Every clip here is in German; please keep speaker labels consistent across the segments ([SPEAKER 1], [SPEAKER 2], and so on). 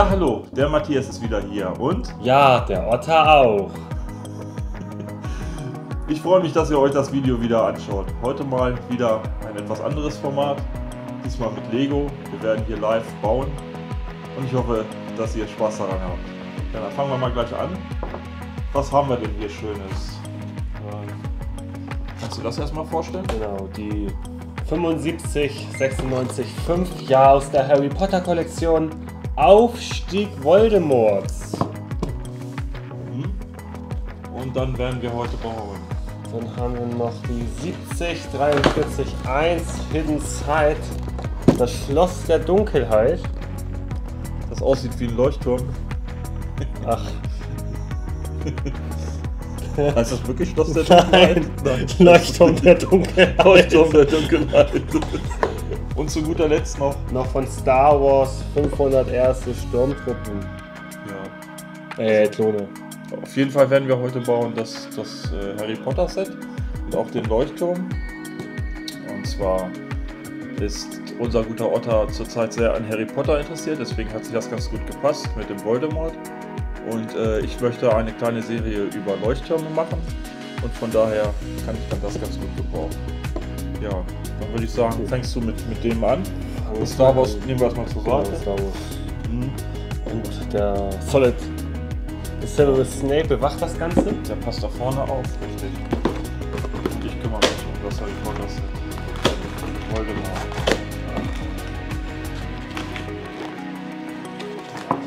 [SPEAKER 1] Ja, hallo, der Matthias ist wieder hier und
[SPEAKER 2] Ja, der Otter auch.
[SPEAKER 1] ich freue mich, dass ihr euch das Video wieder anschaut. Heute mal wieder ein etwas anderes Format, diesmal mit Lego. Wir werden hier live bauen und ich hoffe, dass ihr Spaß daran habt. Ja, dann fangen wir mal gleich an. Was haben wir denn hier Schönes? Kannst du das erstmal vorstellen?
[SPEAKER 2] Genau, die 75, 96, 5 Jahre aus der Harry Potter Kollektion Aufstieg Voldemorts.
[SPEAKER 1] Mhm. Und dann werden wir heute bauen.
[SPEAKER 2] Dann haben wir noch die 70, 43, 1 Hidden Side. Das Schloss der Dunkelheit.
[SPEAKER 1] Das aussieht wie ein Leuchtturm.
[SPEAKER 2] Ach,
[SPEAKER 1] Heißt das wirklich Schloss der Dunkelheit?
[SPEAKER 2] nein. Leuchtturm der Dunkelheit.
[SPEAKER 1] Leuchtturm der Dunkelheit. Und zu guter Letzt noch.
[SPEAKER 2] Noch von Star Wars 500 erste Sturmtruppen.
[SPEAKER 1] Ja.
[SPEAKER 2] Äh, Klone.
[SPEAKER 1] Auf jeden Fall werden wir heute bauen das, das äh, Harry Potter Set und auch den Leuchtturm. Und zwar ist unser guter Otter zurzeit sehr an Harry Potter interessiert, deswegen hat sich das ganz gut gepasst mit dem Voldemort. Und äh, ich möchte eine kleine Serie über Leuchttürme machen und von daher kann ich dann das ganz gut gebrauchen. Ja, dann würde ich sagen, fängst du mit, mit dem an. Das Star Wars nehmen wir erstmal zur
[SPEAKER 2] Genau,
[SPEAKER 1] Seite.
[SPEAKER 2] Star Wars.
[SPEAKER 1] Mhm.
[SPEAKER 2] Und der Solid Severus Snape bewacht das Ganze.
[SPEAKER 1] Der passt da vorne auf, richtig. Und ich kümmere mich um das Harry Potter Set. Voldemort.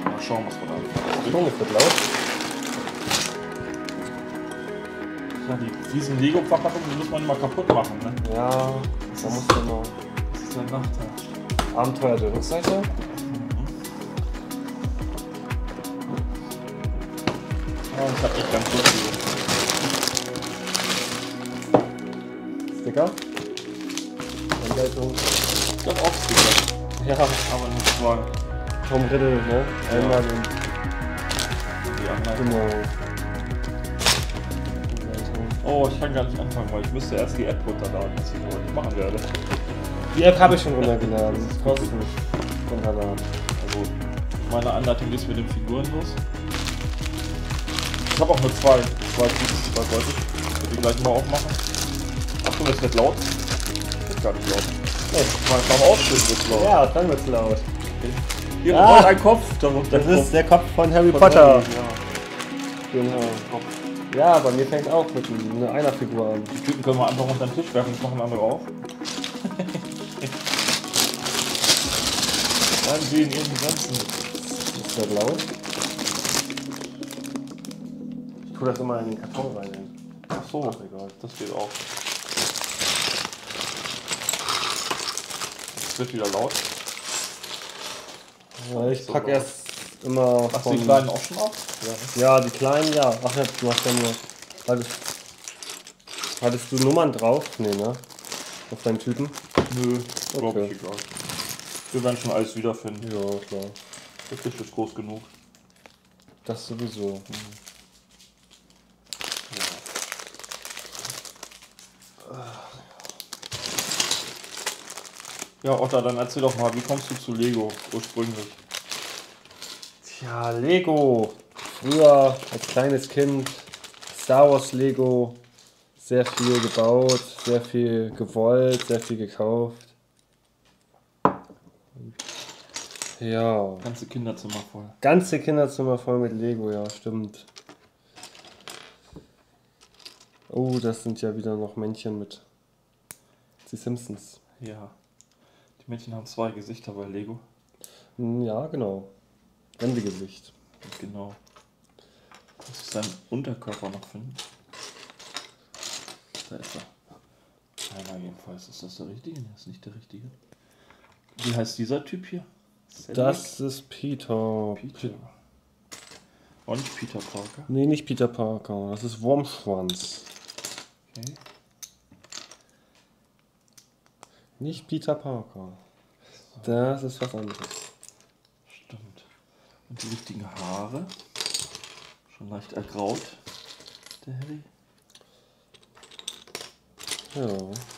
[SPEAKER 1] Mal schauen, was wir da
[SPEAKER 2] Achtung, es wird laut.
[SPEAKER 1] Ja, die, Diesen Lego-Verpackung, die muss man immer kaputt machen, ne?
[SPEAKER 2] Ja, da muss man mal.
[SPEAKER 1] Das ist der Nachteil.
[SPEAKER 2] Abenteuer der Rückseite.
[SPEAKER 1] Ja, ich hab nicht ganz so viel.
[SPEAKER 2] Sticker. Anleitung.
[SPEAKER 1] Ich hab auch Sticker,
[SPEAKER 2] Ja,
[SPEAKER 1] aber nur zwei.
[SPEAKER 2] Tom Riddle, ne? Einmal in.
[SPEAKER 1] Die Anleitung.
[SPEAKER 2] Genau.
[SPEAKER 1] Oh, ich kann gar nicht anfangen, weil ich müsste erst die App runterladen, was ich heute machen werde.
[SPEAKER 2] Die App habe ich schon runtergeladen. Das kostet nicht. Runterladen.
[SPEAKER 1] Also, meine Anleitung ist mit den Figuren los. Ich habe auch nur zwei, zwei Tubes, zwei Leute. Ich würde die gleich mal aufmachen. Achtung, es wird laut. Wird gar nicht laut. Mal beim Aufstehen wird laut.
[SPEAKER 2] Ja, dann wird's laut.
[SPEAKER 1] Hier
[SPEAKER 2] Ah.
[SPEAKER 1] rollt ein Kopf. Da
[SPEAKER 2] Das
[SPEAKER 1] Kopf.
[SPEAKER 2] ist der Kopf von Harry
[SPEAKER 1] Von
[SPEAKER 2] Potter.
[SPEAKER 1] Harry, Ja.
[SPEAKER 2] Genau. Ja, bei mir fängt auch mit einer einer Figur an.
[SPEAKER 1] Die Tüten können wir einfach unter den Tisch werfen, das machen andere auch. Dann sehen ihren Grenzen.
[SPEAKER 2] Ist der laut? Ich tue das immer in den Karton rein.
[SPEAKER 1] Ach so,
[SPEAKER 2] Ach, egal.
[SPEAKER 1] das geht auch. Es wird wieder laut.
[SPEAKER 2] Ja, ich
[SPEAKER 1] So laut.
[SPEAKER 2] erst immer
[SPEAKER 1] Hast du
[SPEAKER 2] von...
[SPEAKER 1] die kleinen auch schon auf? Ja.
[SPEAKER 2] die kleinen, ja. Ach ja, du hast ja nur... Hattest, hattest du Nummern drauf? Nee, ne? Auf deinen Typen?
[SPEAKER 1] Nö,
[SPEAKER 2] Okay.
[SPEAKER 1] ich egal. Wir werden schon alles wiederfinden.
[SPEAKER 2] Ja, klar.
[SPEAKER 1] Der Tisch ist groß genug.
[SPEAKER 2] Das sowieso.
[SPEAKER 1] Ja, Otta, dann erzähl doch mal, wie kommst du zu Lego ursprünglich?
[SPEAKER 2] Tja, Lego. Früher als kleines Kind Star Wars Lego. Sehr viel gebaut, sehr viel gewollt, sehr viel gekauft. Ja.
[SPEAKER 1] Ganze Kinderzimmer voll.
[SPEAKER 2] Ganze Kinderzimmer voll mit Lego, ja, stimmt. Oh, das sind ja wieder noch Männchen mit die Simpsons.
[SPEAKER 1] Ja. Die Mädchen haben zwei Gesichter bei Lego.
[SPEAKER 2] Hm, Ja, genau. Wendegesicht.
[SPEAKER 1] Genau. Muss ich seinen Unterkörper noch finden? Da ist er. Einer jedenfalls. Ist das der richtige? Nee, ist nicht der richtige. Wie heißt dieser Typ hier? Cedric?
[SPEAKER 2] Das ist Peter.
[SPEAKER 1] Peter. Und Peter Parker.
[SPEAKER 2] Nee, nicht Peter Parker. Das ist Wurmschwanz.
[SPEAKER 1] Okay.
[SPEAKER 2] Nicht Peter Parker. Das ist was anderes.
[SPEAKER 1] Und die richtigen Haare. Schon leicht ergraut. Der Harry.
[SPEAKER 2] Ja.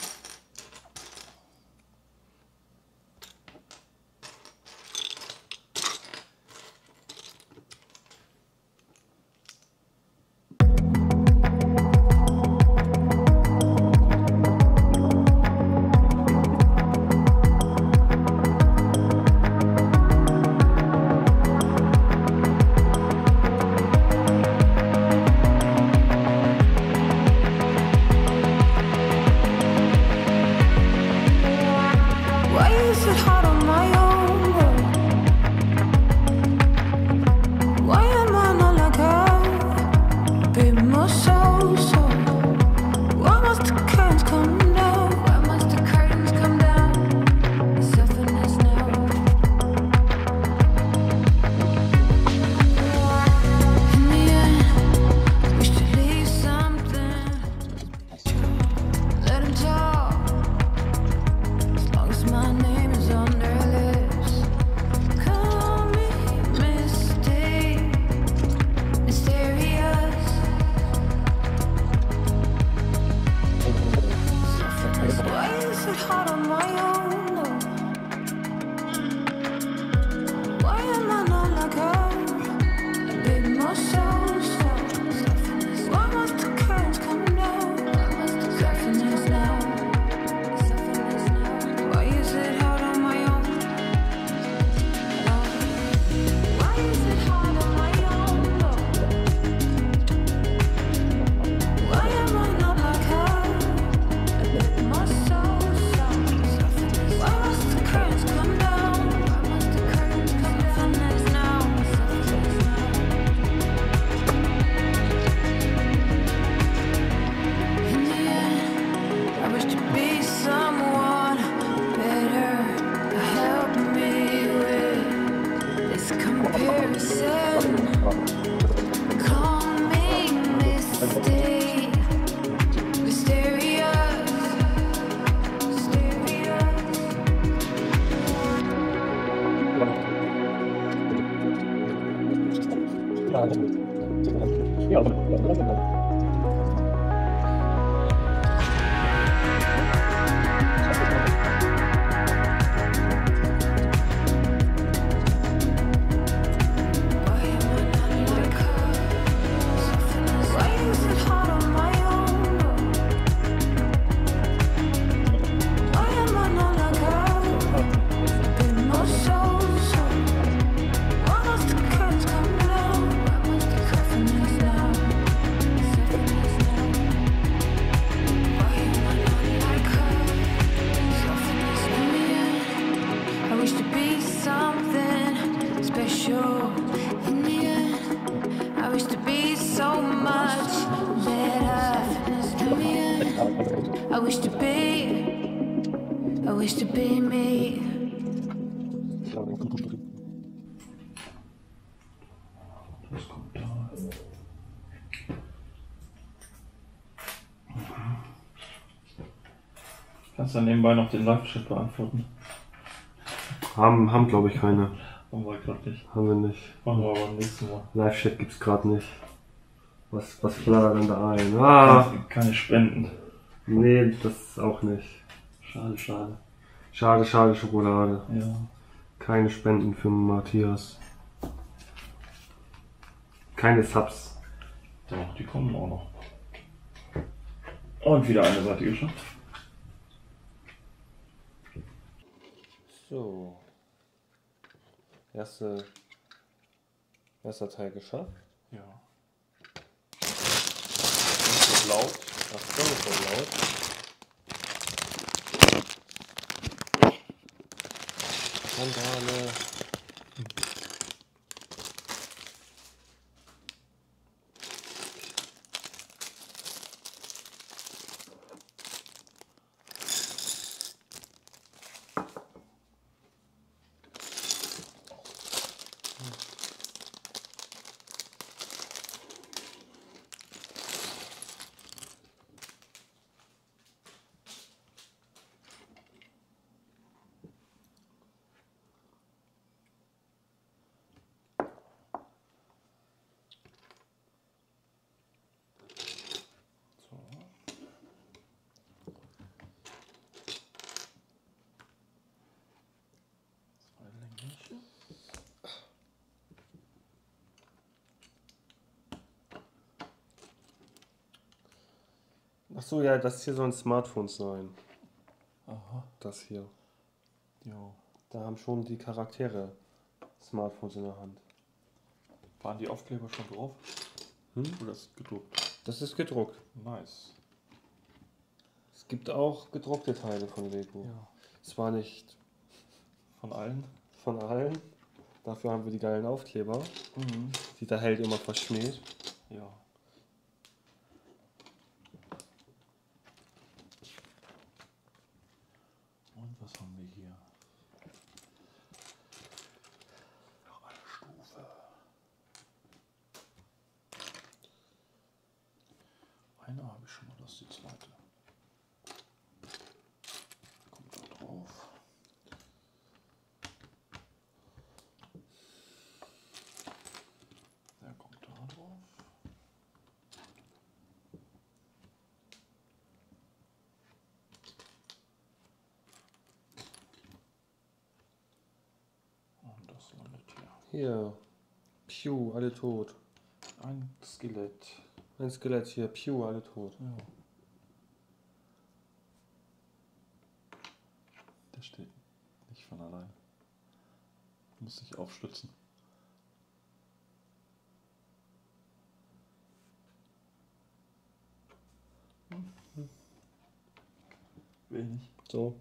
[SPEAKER 1] Kannst du nebenbei noch den Live-Chat beantworten?
[SPEAKER 2] Haben, haben glaube ich keine.
[SPEAKER 1] Haben wir gerade nicht.
[SPEAKER 2] Haben wir nicht.
[SPEAKER 1] Machen wir aber nächsten Mal.
[SPEAKER 2] Live-Chat gibt's gerade nicht. Was, was flattert denn da ein? Ah,
[SPEAKER 1] Keine- Keine Spenden.
[SPEAKER 2] nee, das auch nicht.
[SPEAKER 1] Schade, schade.
[SPEAKER 2] Schade, schade Schokolade.
[SPEAKER 1] Ja.
[SPEAKER 2] Keine Spenden für Matthias. Keine Subs.
[SPEAKER 1] Doch, die kommen auch noch. Und wieder eine Seite geschafft.
[SPEAKER 2] So. Erste, erster Teil geschafft.
[SPEAKER 1] Ja. Nicht so laut.
[SPEAKER 2] Ach, so ist so laut. Randale.
[SPEAKER 1] So. Zwei längliche.
[SPEAKER 2] Ach so, ja, das hier sollen Smartphones sein.
[SPEAKER 1] Aha.
[SPEAKER 2] Das hier.
[SPEAKER 1] Jo.
[SPEAKER 2] Da haben schon die Charaktere Smartphones in der Hand.
[SPEAKER 1] Waren die Aufkleber schon drauf?
[SPEAKER 2] Hm?
[SPEAKER 1] Oder ist gedruckt?
[SPEAKER 2] Das ist gedruckt.
[SPEAKER 1] Nice.
[SPEAKER 2] Es gibt auch gedruckte Teile von Lego.
[SPEAKER 1] Ja.
[SPEAKER 2] Zwar nicht
[SPEAKER 1] Von allen?
[SPEAKER 2] von allen. Dafür haben wir die geilen Aufkleber,
[SPEAKER 1] Mhm.
[SPEAKER 2] die der Held immer verschmäht.
[SPEAKER 1] Ja. Und was haben wir hier? Noch eine Stufe. Eine habe ich schon mal, das ist die zweite. Kommt da drauf. Der kommt da drauf. Und das landet hier.
[SPEAKER 2] Hier. Pew, alle tot.
[SPEAKER 1] Ein Skelett.
[SPEAKER 2] Ein Skelett hier. Pew, alle tot.
[SPEAKER 1] Ja. Der steht nicht von allein. Muss sich aufstützen. Wenig.
[SPEAKER 2] So.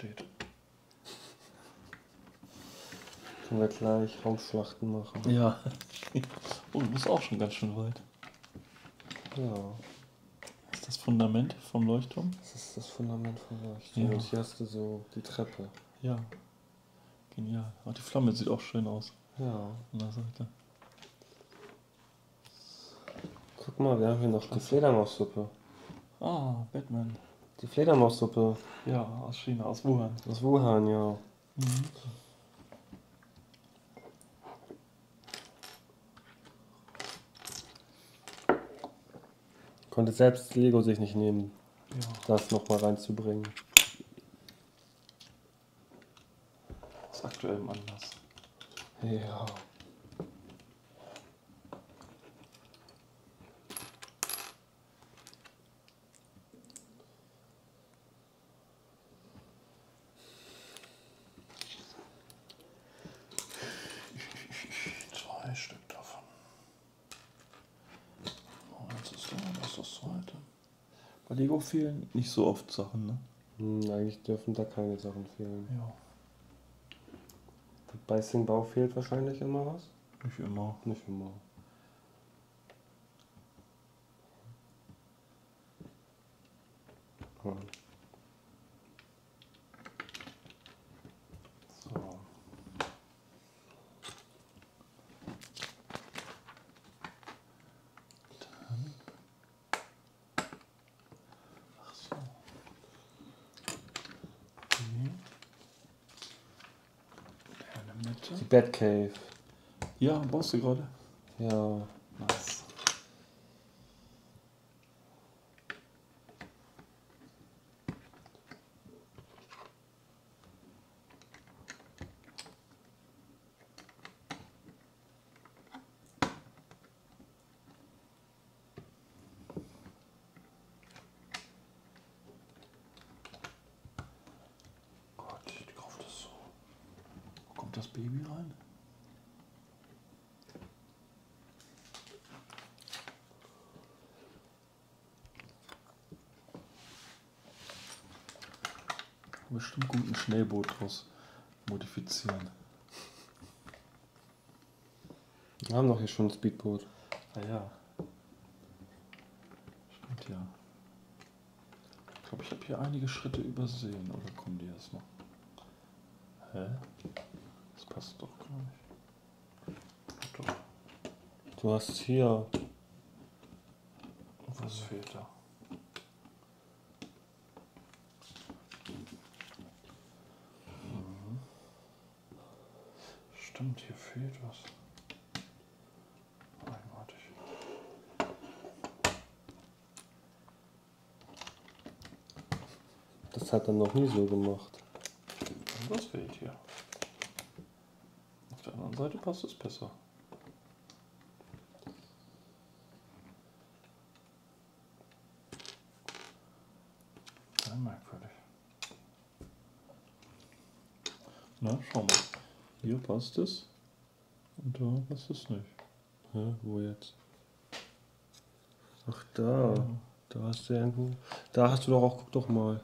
[SPEAKER 1] Entsteht.
[SPEAKER 2] Können wir gleich Raumschlachten machen.
[SPEAKER 1] Ja. Oh, du bist auch schon ganz schön weit.
[SPEAKER 2] Ja,
[SPEAKER 1] Das ist das Fundament vom Leuchtturm?
[SPEAKER 2] das ist das Fundament von Leuchten.
[SPEAKER 1] Ja.
[SPEAKER 2] Und hier hast du so die Treppe.
[SPEAKER 1] Ja. Genial. Und die Flamme sieht auch schön aus
[SPEAKER 2] Ja.
[SPEAKER 1] an der Seite.
[SPEAKER 2] Guck mal, wir haben hier noch die Fledermaussuppe.
[SPEAKER 1] Ah, Batman.
[SPEAKER 2] Die Fledermaussuppe
[SPEAKER 1] Ja, aus China, aus Wuhan.
[SPEAKER 2] aus Wuhan, ja.
[SPEAKER 1] Mhm.
[SPEAKER 2] Konnte selbst Lego sich nicht nehmen,
[SPEAKER 1] Ja.
[SPEAKER 2] das nochmal reinzubringen.
[SPEAKER 1] Aus aktuellem Anlass.
[SPEAKER 2] Ja.
[SPEAKER 1] Zwei Stück davon. Oh, jetzt ist der, das ist das zweite. Fehlen nicht so oft Sachen, ne?
[SPEAKER 2] Hm, eigentlich dürfen da keine Sachen fehlen.
[SPEAKER 1] Ja.
[SPEAKER 2] Bei Singbau fehlt wahrscheinlich immer was?
[SPEAKER 1] Nicht immer.
[SPEAKER 2] Nicht immer. Ja.
[SPEAKER 1] So. Dann. Ach so. Die. Der in der
[SPEAKER 2] Die. Batcave.
[SPEAKER 1] Ja, baust du gerade?
[SPEAKER 2] Ja.
[SPEAKER 1] Nice. Gott, die Kraft ist so. Wo kommt das Baby rein? Bestimmt gut ein Schnellboot draus modifizieren.
[SPEAKER 2] Wir haben doch hier schon ein Speedboot.
[SPEAKER 1] Ah ja. Stimmt ja. Ich glaube, ich habe hier einige Schritte übersehen. Oder kommen die erst noch? Hä? Das passt doch gar nicht. Doch.
[SPEAKER 2] Du hast hier.
[SPEAKER 1] Was fehlt da? Mhm. Stimmt, hier fehlt was. Eigenartig.
[SPEAKER 2] Das hat er noch nie so gemacht.
[SPEAKER 1] Und was fehlt hier? Auf der anderen Seite passt es besser. Sehr merkwürdig. Na, schau mal. Hier passt es. Und da passt es nicht.
[SPEAKER 2] Hä, wo jetzt? Ach, da. Da hast du irgendwo. Da hast du doch auch, guck doch mal.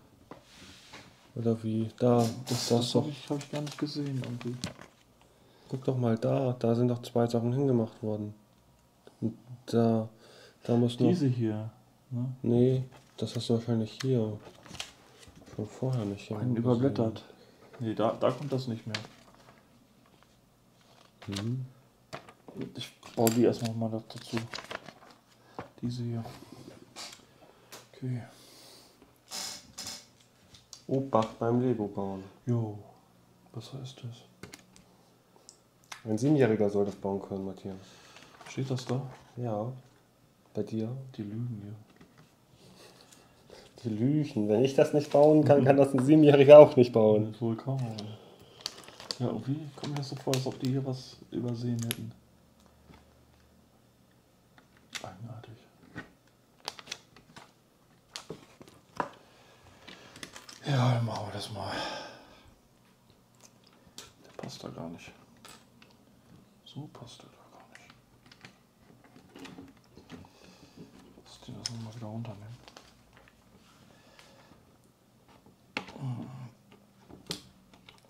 [SPEAKER 2] Oder wie? Da. Das, das,
[SPEAKER 1] Das
[SPEAKER 2] doch.
[SPEAKER 1] habe ich, hab ich gar nicht gesehen. Irgendwie.
[SPEAKER 2] Guck doch mal da. Da sind doch zwei Sachen hingemacht worden. Und da. Da muss noch.
[SPEAKER 1] Diese hier. Ne?
[SPEAKER 2] Nee, das hast du wahrscheinlich hier. Schon vorher nicht.
[SPEAKER 1] Einen überblättert. Nee, da, da kommt das nicht mehr.
[SPEAKER 2] Mhm.
[SPEAKER 1] Ich baue die erstmal mal dazu. Diese hier. Okay.
[SPEAKER 2] Obacht beim Lego bauen.
[SPEAKER 1] Jo. Was heißt das?
[SPEAKER 2] Ein Siebenjähriger soll das bauen können, Matthias.
[SPEAKER 1] Steht das da?
[SPEAKER 2] Ja. Bei dir?
[SPEAKER 1] Die lügen hier.
[SPEAKER 2] Die Lüchen. Wenn ich das nicht bauen kann, kann das ein Siebenjähriger auch nicht bauen.
[SPEAKER 1] Wohl kaum. Ja, irgendwie kommt mir das so vor, als ob die hier was übersehen hätten. Eigenartig. Ja, dann machen wir das mal. Der passt da gar nicht. So passt der da gar nicht. Lass den das nochmal wieder runternehmen.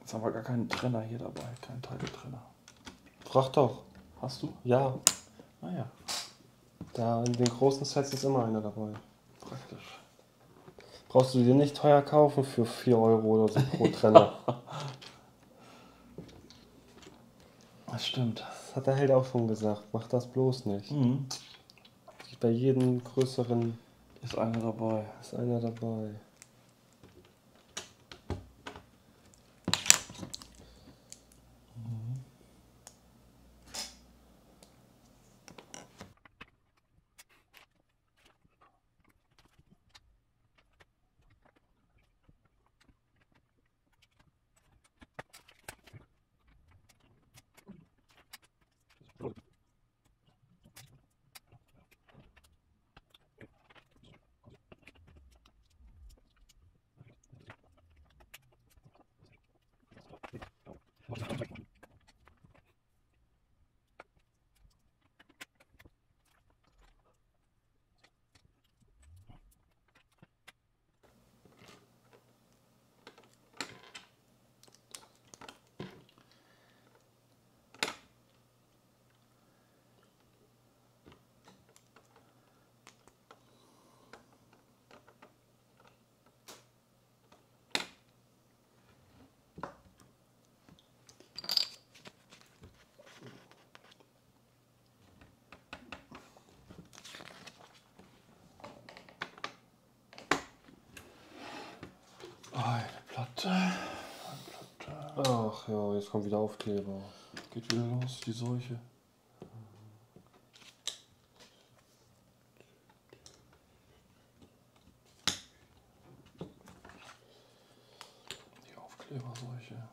[SPEAKER 1] Jetzt haben wir gar keinen Trenner hier dabei, keinen Teiltrenner.
[SPEAKER 2] Frag doch.
[SPEAKER 1] Hast du?
[SPEAKER 2] Ja,
[SPEAKER 1] Ah ja,
[SPEAKER 2] da in den großen Sets ist immer einer dabei.
[SPEAKER 1] praktisch.
[SPEAKER 2] Brauchst du dir nicht teuer kaufen für 4 Euro oder so pro Trenner.
[SPEAKER 1] Das stimmt.
[SPEAKER 2] Das hat der Held auch schon gesagt. Mach das bloß nicht.
[SPEAKER 1] Mhm.
[SPEAKER 2] Bei jedem größeren
[SPEAKER 1] Ist einer dabei.
[SPEAKER 2] ist einer dabei.
[SPEAKER 1] Eine Platte. Eine Platte.
[SPEAKER 2] Ach ja, jetzt kommt wieder Aufkleber.
[SPEAKER 1] Geht wieder los, die Seuche. Die Aufkleberseuche.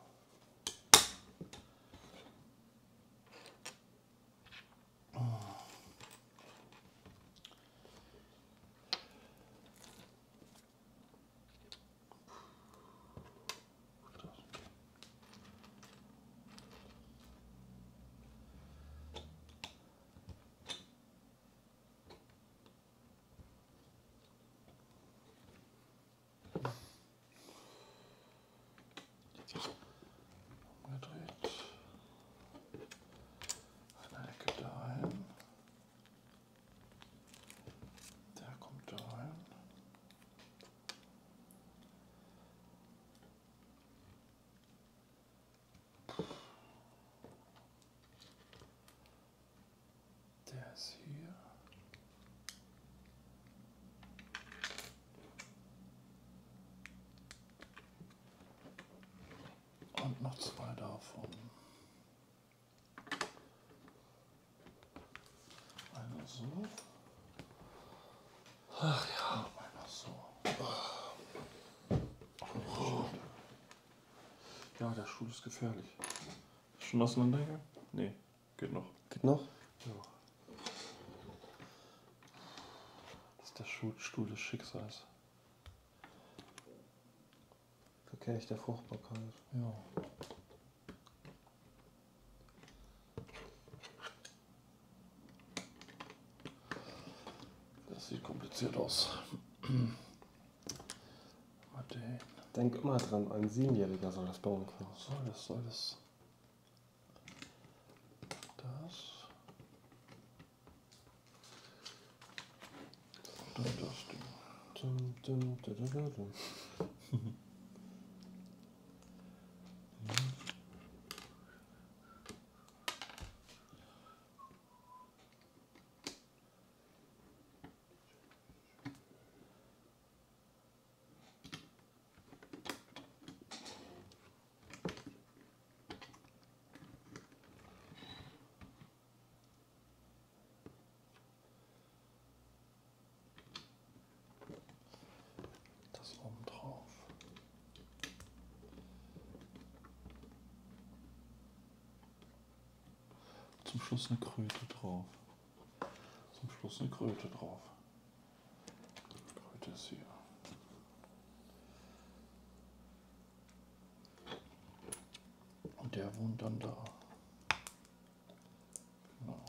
[SPEAKER 1] Umgedreht. Eine Ecke dahin. Der kommt da rein. Der ist hier. Und noch zwei davon. Einer so. Ach ja. Einer so. Ja, der Stuhl ist gefährlich. Schon auseinandergegangen? Nee, geht noch.
[SPEAKER 2] Geht noch?
[SPEAKER 1] Ja. Das ist der Stuhl, des Schicksals.
[SPEAKER 2] Verkehr der Fruchtbarkeit.
[SPEAKER 1] Ja. Das sieht kompliziert aus.
[SPEAKER 2] Denk immer dran, ein Siebenjähriger soll das bauen können.
[SPEAKER 1] Soll das? Soll das? Das. Das.
[SPEAKER 2] Dum, dum, dum, dum, dum.
[SPEAKER 1] Das oben drauf. Zum Schluss eine Kröte drauf. Zum Schluss eine Kröte drauf. Kröte ist hier. Und der wohnt dann da. Genau.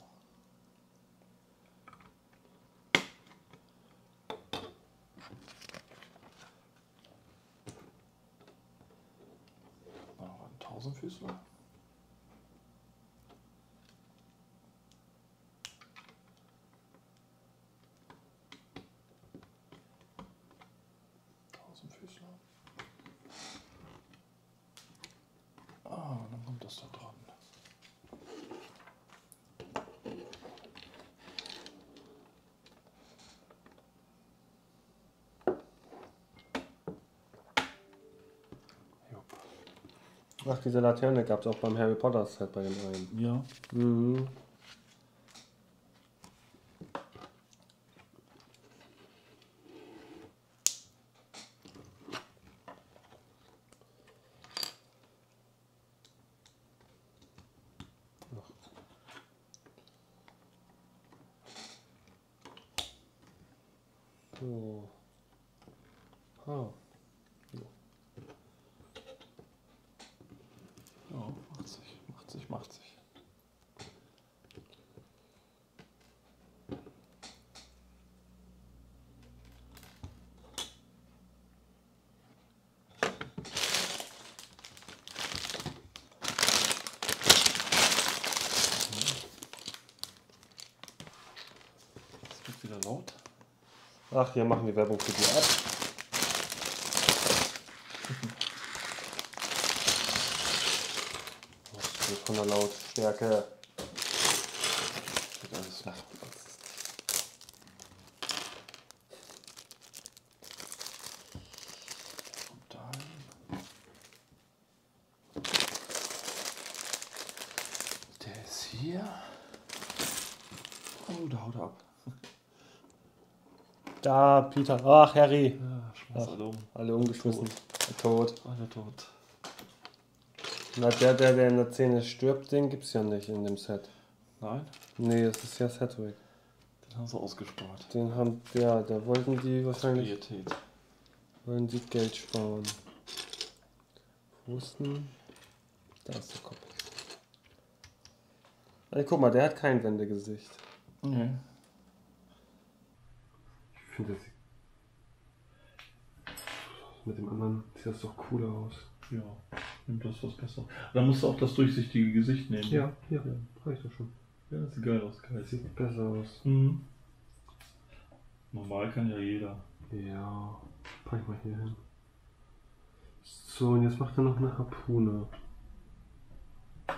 [SPEAKER 1] Tausendfüßler? Tausendfüßler. Ah, dann kommt das da dran. Jupp.
[SPEAKER 2] Ach, diese Laterne gab es auch beim Harry Potter Set bei dem einen.
[SPEAKER 1] Ja.
[SPEAKER 2] Mhm. So. Ah.
[SPEAKER 1] Ja, macht sich, macht sich, macht sich. Es wird wieder laut.
[SPEAKER 2] Ach, hier machen die Werbung für die App. Von der Lautstärke.
[SPEAKER 1] Der ist hier. Oh, da haut er ab.
[SPEAKER 2] Da, Peter. Ach, Harry.
[SPEAKER 1] Ja,
[SPEAKER 2] Ach.
[SPEAKER 1] alle um.
[SPEAKER 2] Alle umgeschmissen. Tot.
[SPEAKER 1] Alle tot.
[SPEAKER 2] Na, der, der, der in der Szene stirbt, den gibt's ja nicht in dem Set.
[SPEAKER 1] Nein,
[SPEAKER 2] Nee, das ist ja Sedgwick.
[SPEAKER 1] den haben sie ausgespart.
[SPEAKER 2] Den haben, ja, da wollten die wahrscheinlich,
[SPEAKER 1] Pietät.
[SPEAKER 2] wollen die Geld sparen. Denn? Da ist der Kopf. Ey, guck mal, der hat kein Wendegesicht.
[SPEAKER 1] Nee.
[SPEAKER 2] Ich finde das. Mit dem anderen sieht das doch cooler aus.
[SPEAKER 1] Ja, nimmt das was besser. Dann musst du auch das durchsichtige Gesicht nehmen.
[SPEAKER 2] ja, reicht doch schon.
[SPEAKER 1] Ja, sieht geil aus, geil.
[SPEAKER 2] Sieht besser aus.
[SPEAKER 1] Mhm. Normal kann ja jeder.
[SPEAKER 2] Ja, pack ich mal hier hin. So, und jetzt macht er noch eine Harpune.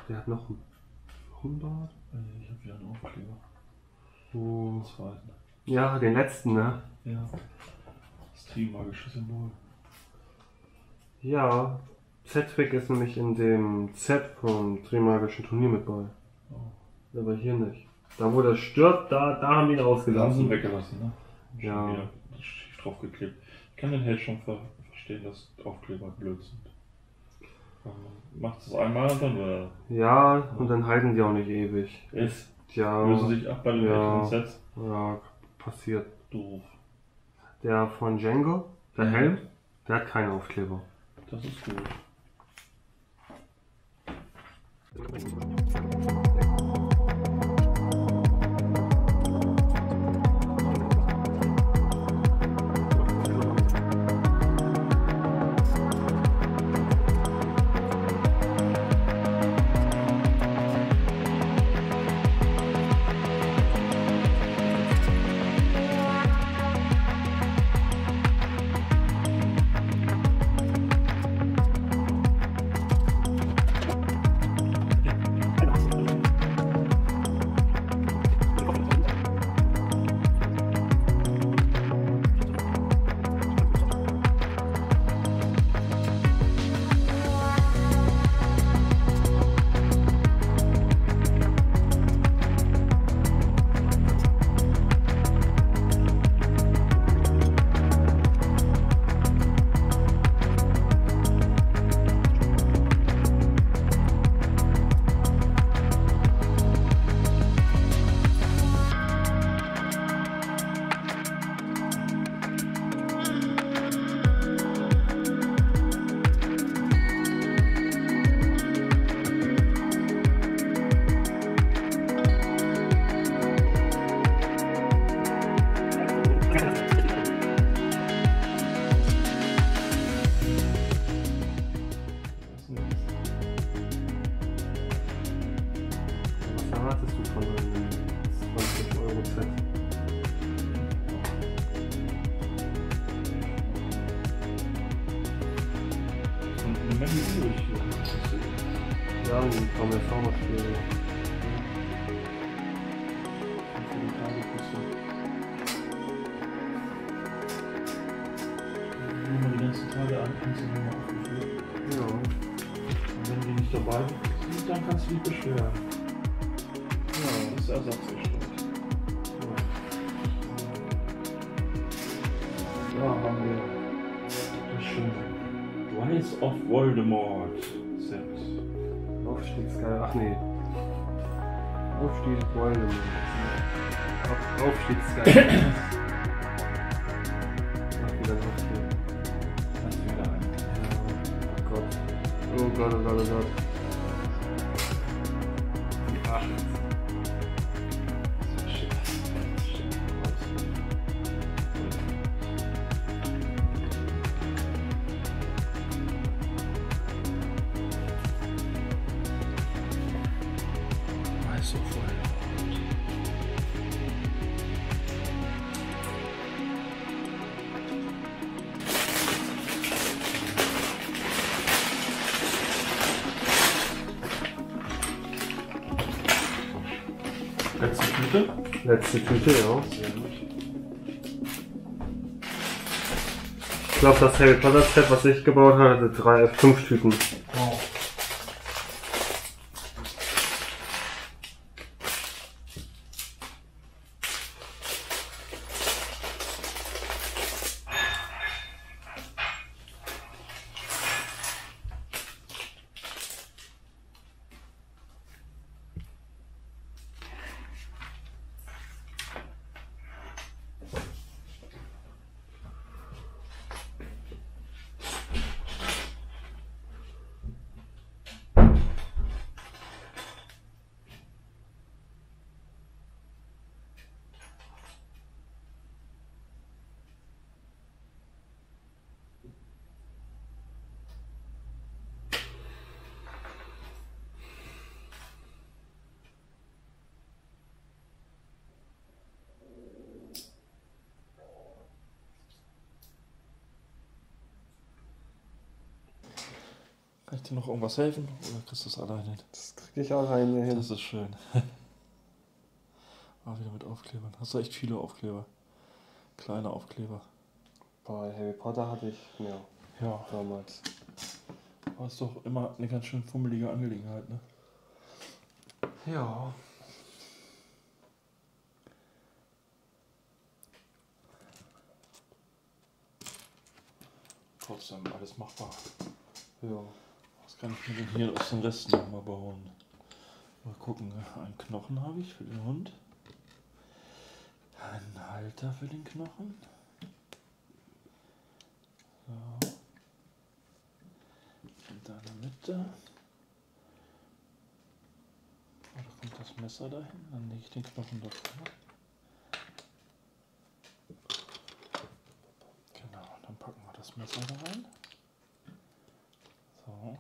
[SPEAKER 2] Der hat noch einen Humbart.
[SPEAKER 1] Äh, Ich habe wieder einen Aufkleber.
[SPEAKER 2] Oh.
[SPEAKER 1] Zweiten.
[SPEAKER 2] Ja, den letzten, ne?
[SPEAKER 1] Ja. Das Trimagische Symbol.
[SPEAKER 2] Ja. Sedgwick ist nämlich in dem Set vom Trimagischen Turnier mit bei.
[SPEAKER 1] Oh.
[SPEAKER 2] Aber hier nicht. Da wo der stirbt, da, da haben die ihn
[SPEAKER 1] Den haben sie
[SPEAKER 2] ausgelassen.
[SPEAKER 1] weggelassen, ne? Schon
[SPEAKER 2] Ja.
[SPEAKER 1] wieder schief draufgeklebt. Ich kann den Held schon ver verstehen, dass Aufkleber blöd sind. Ähm, Macht es einmal und dann äh,
[SPEAKER 2] Ja, und dann halten die auch nicht ewig.
[SPEAKER 1] es
[SPEAKER 2] Ja,
[SPEAKER 1] lösen sich ab bei den
[SPEAKER 2] Ja.
[SPEAKER 1] älteren Sets.
[SPEAKER 2] ja passiert.
[SPEAKER 1] Doof.
[SPEAKER 2] Der von Django, der Helm, der hat keinen Aufkleber.
[SPEAKER 1] Das ist gut.
[SPEAKER 2] Hattest du von einem 20 Euro Set?
[SPEAKER 1] Und eine Menge übrig.
[SPEAKER 2] Ja, ein paar mehr Zauberspiele.
[SPEAKER 1] Für die Tagepusse. Wenn man die ganzen Tage an, kannst du nochmal aufgeführt.
[SPEAKER 2] Ja.
[SPEAKER 1] Und wenn die nicht dabei sind, dann kannst du dich beschweren. Ersatzgeschäft. Da haben wir das schöne Rise of Voldemort Set.
[SPEAKER 2] Aufstiegsgeil. Ach nee. Aufstieg Voldemort. Auf, Aufstiegsgeil.
[SPEAKER 1] Letzte Tüte,
[SPEAKER 2] ja. Ich glaube, das Harry Potter Set, was ich gebaut habe, hatte drei, fünf Tüten.
[SPEAKER 1] Wow. Dir noch irgendwas helfen? Oder kriegst du es alleine?
[SPEAKER 2] Das kriege ich auch eine hin.
[SPEAKER 1] Das ist schön. ah, wieder mit Aufklebern. Hast du echt viele Aufkleber? Kleine Aufkleber.
[SPEAKER 2] Bei Harry Potter hatte ich mehr
[SPEAKER 1] Ja,
[SPEAKER 2] damals.
[SPEAKER 1] aber ist doch immer eine ganz schön fummelige Angelegenheit, ne?
[SPEAKER 2] Ja.
[SPEAKER 1] Trotzdem alles machbar.
[SPEAKER 2] Ja.
[SPEAKER 1] Was kann ich mir denn hier aus den Resten nochmal bauen? Mal gucken. ne? Einen Knochen habe ich für den Hund. Einen Halter für den Knochen. So. Und da in der Mitte. Oh, da kommt das Messer dahin. Dann lege ich den Knochen davor. Genau, dann packen wir das Messer da rein. So.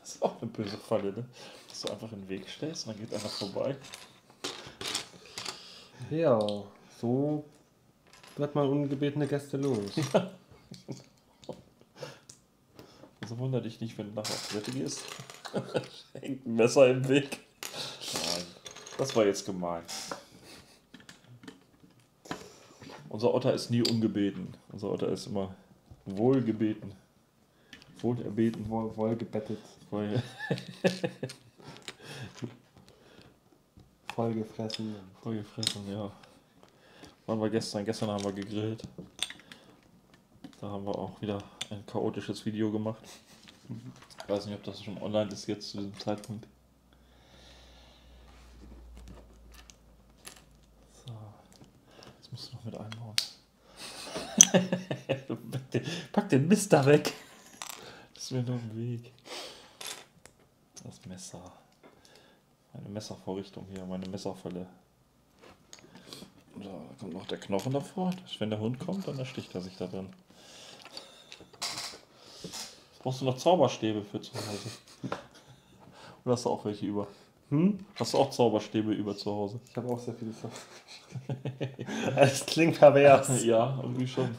[SPEAKER 1] Das ist auch eine böse Falle, ne? Dass du einfach in den Weg stellst und dann geht einer vorbei.
[SPEAKER 2] Ja, so wird man ungebetene Gäste los.
[SPEAKER 1] Also wundere dich nicht, wenn du nachher auf Toilette gehst. Hängt ein Messer im Weg. Nein, das war jetzt gemein. Unser Otter ist nie ungebeten. Unser Otter ist immer wohlgebeten. Wohlerbeten.
[SPEAKER 2] Wohl, wohlgebettet,
[SPEAKER 1] Wohl-
[SPEAKER 2] vollgefressen.
[SPEAKER 1] Vollgefressen, ja. Waren wir gestern, gestern haben wir gegrillt. Da haben wir auch wieder ein chaotisches Video gemacht. Ich weiß nicht, ob das schon online ist jetzt zu diesem Zeitpunkt. So. Das musst du noch mit einbauen. Pack den- Pack den Mist da weg. Das ist mir nur im Weg. Das Messer. Meine Messervorrichtung hier, meine Messerfalle. Da kommt noch der Knochen davor. Wenn der Hund kommt, dann ersticht er sich da drin. Brauchst du noch Zauberstäbe für zu Hause? Oder hast du auch welche über?
[SPEAKER 2] Hm?
[SPEAKER 1] Hast du auch Zauberstäbe über zu Hause?
[SPEAKER 2] Ich habe auch sehr viele Sachen. Es klingt pervers.
[SPEAKER 1] Ja, irgendwie schon.